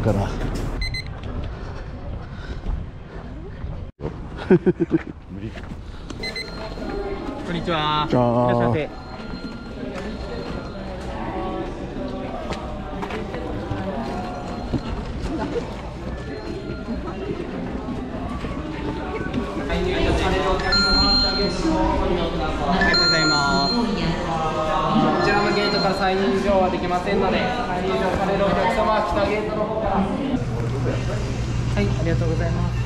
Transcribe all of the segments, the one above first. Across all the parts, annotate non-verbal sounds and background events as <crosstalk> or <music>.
から <laughs> 無理こんにちは。いらっしゃいませ。りがとうございます。こちらのゲートから再入場はできませんので、再入場されるお客様は北ゲートの方から。はい、ありがとうございます。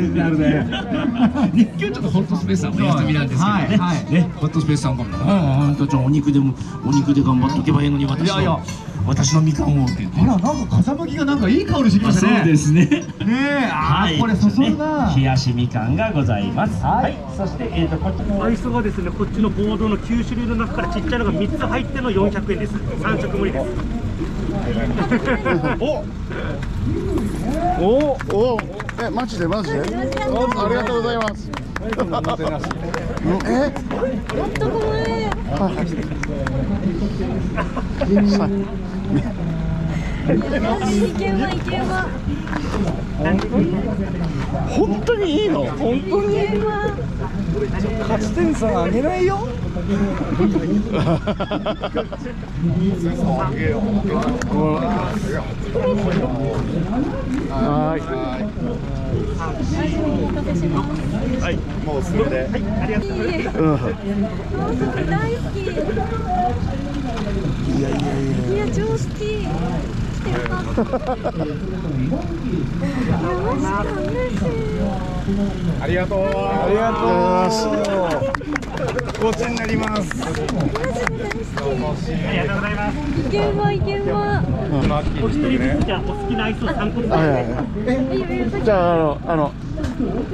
リジナルで。ね、今日ちょっとホットスペースさんお休みなんですけどね。はいはいね、ホットスペースさんかも。うん、本当ちょお肉でもお肉で頑張っとけばいいのに私いやいやの私のみかんをって。あら、なんか風向きがなんかいい香りしてきましたね。そうですね。ねえ、あー、これそそるな。冷やしみかんがございます。はい。そしてえっ、とこっちのアイスがですね、こっちのボードの9種類の中からちっちゃいのが3つ入っての400円です。3食無理です。おおえマジでマジで？ありがとうございます。うんえ？さ本当にいいの？本当に？勝ち点差上げないよ？<laughs> はいもうすぐで。はい、ありがとうございます。うん大好き。いやいやいや。いや超好き。来てよかった。いやマジか嬉しありがとうありがとうごちになります。ありがとうございます。いけんわいけんわお一人ずつじゃあお好きなアイスを3個ずつはいはいはいじゃああのあの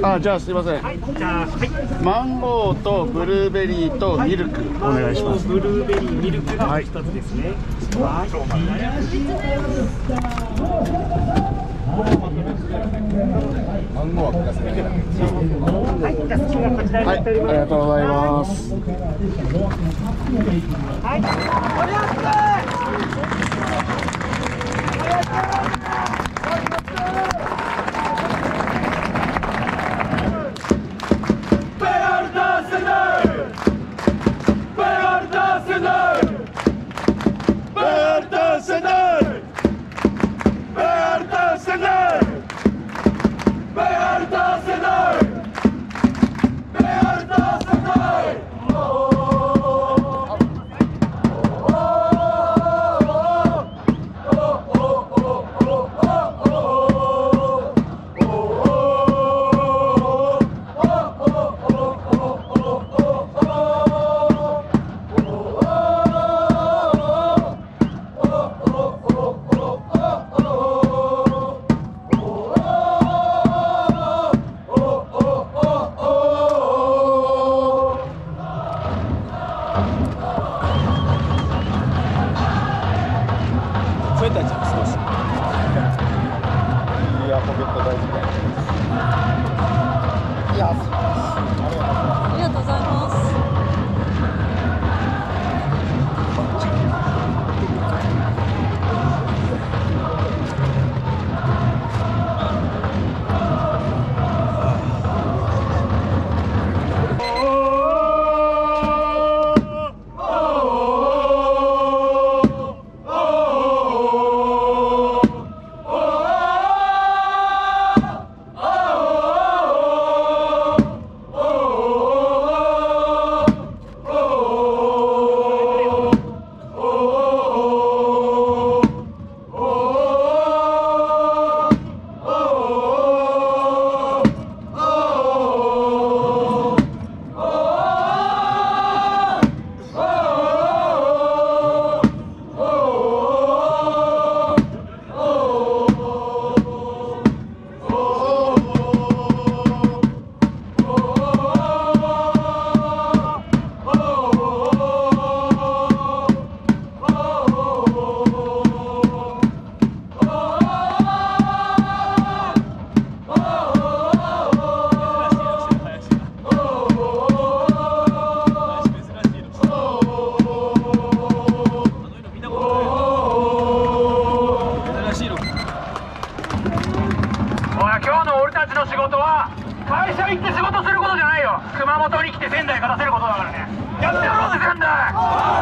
あじゃあすいません。はいじゃあはい。マンゴーとブルーベリーとミルク。お願い。しますブルーベリーミルクがお一つですねはい。はいじゃあ次がこちらにはいありなっておりますがとうございます。はいい勝たせることだからね。やってやろうぜ仙台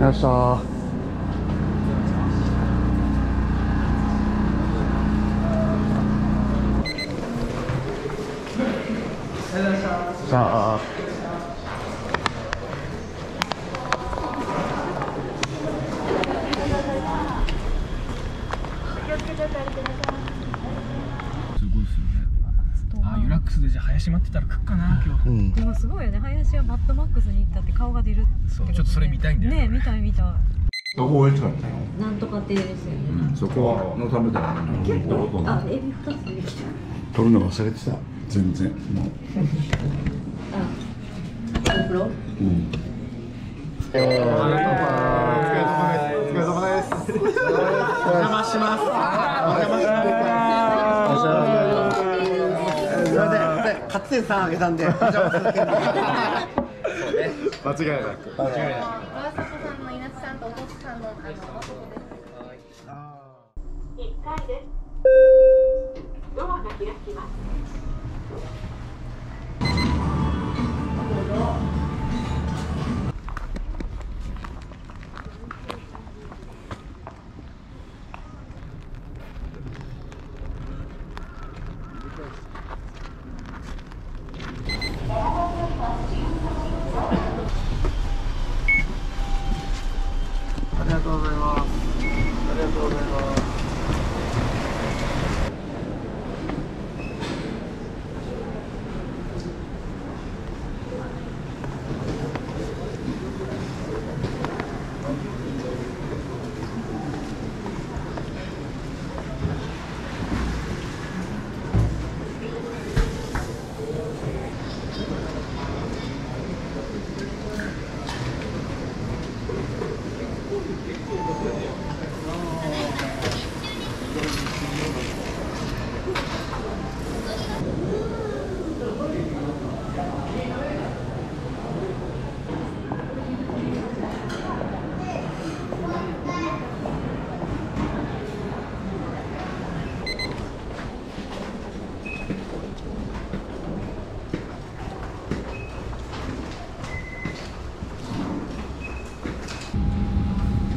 ましたじゃあ。すごいですよね。あユラックスでじゃあ林待ってたらかうん。でもすごいよね。林はマッドマックスに行ったって顔が出るってそうことね。ちょっとそれ見たいんだよねね見たい見たい。どこが近いなんとか亭ですよね、そこのたら結構あエビ二つ出てきた？取るの忘れてた。全然。もう。あ?うん。お疲れ様です。お疲れ様です。お邪魔します。お邪魔します勝手さんあげたんで <laughs> 間違いなく間違いなく川里さんの稲津さんとお父さんのあの1階です。ドアが開きますありがとうございますありがとうございます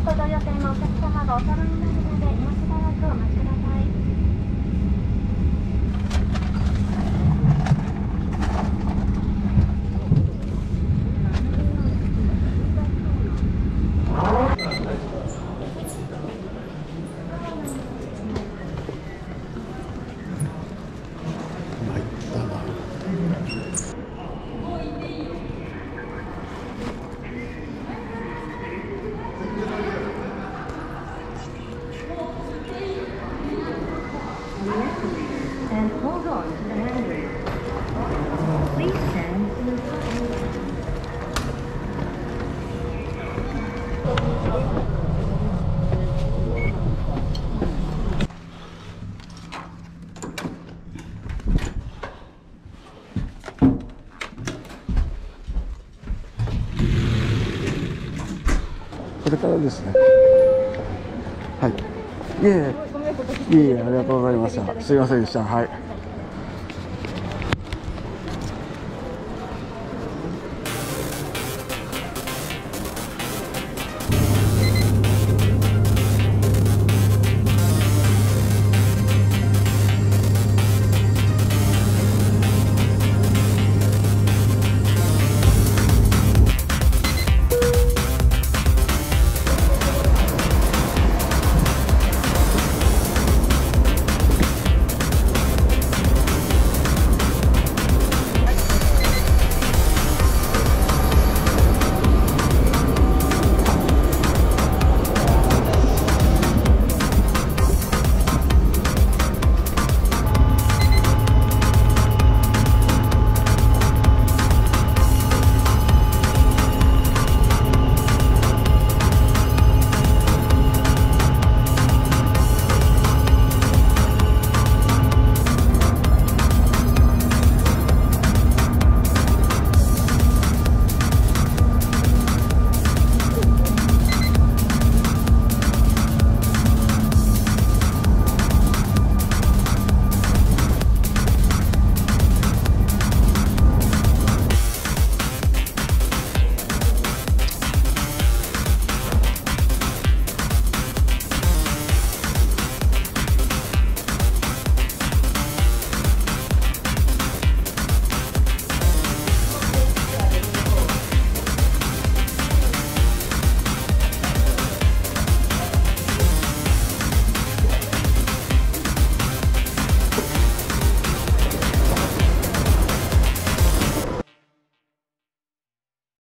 ご乗予定のお客様がお揃いになるので今しばらくお待ちください参ったなこれからですね。はい。いえいえ。いえいえありがとうございました。すいませんでした。はい。